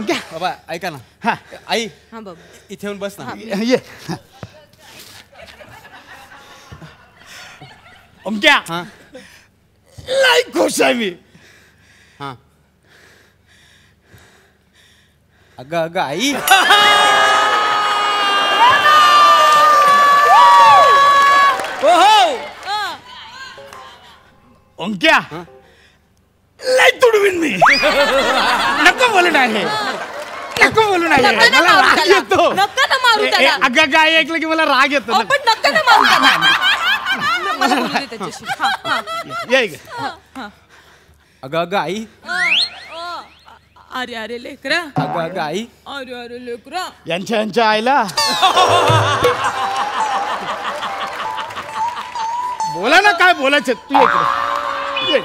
ओंक्या बाबा ऐका ना. हा. आई हा बाबा. इथे येऊन बस ना. ये. ओंक्या हा. लय खुश आहे मी. हा. अगं अगं आई. ओंक्या लय तुडवीन मी. नको बोलू नाही नको बोलू नाही नका ना मला मारू राग त्याला. येतो. नका ना मारू ए, ए, त्याला. अगं काय ऐकलं की मला राग येतो. अहो, पण नका ना मारू त्याला. न- मला बोलू दे त्याच्याशी. हा, हा. ये इकडे. अगं अगं आई. अ, अ, अरे अरे लेकरा. अगं अगं आई. अरे अरे लेकरा. यांच्या यांच्या आईला. बोला ना काय बोलायचं तू ये इकडे. ये.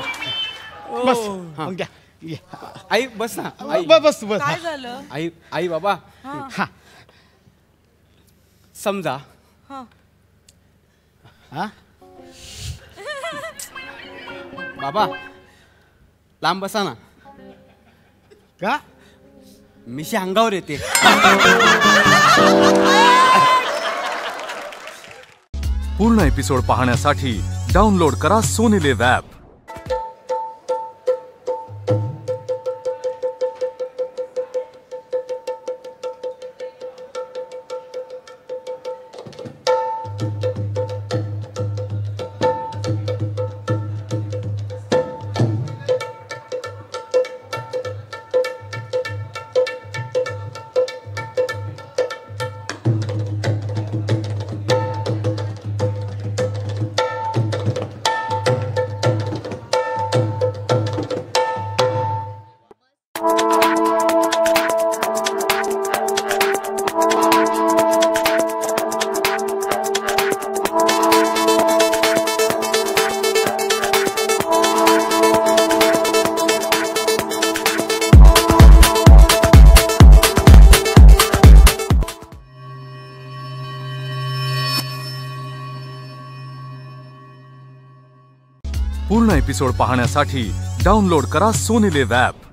बस. ओंक्या ये. आई बस ना. आई. ब- बस बस. काय झालं? आई आई बाबा. हा. समजा. हा. हा? बाबा लांब बसा ना. का? मिशी अंगावर येते. पूर्ण एपिसोड पाहण्यासाठी डाउनलोड करा Sony Liv app Thank you पूर्ण एपिसोड पाहण्यासाठी डाउनलोड करा सोनीले लिव्ह ॲप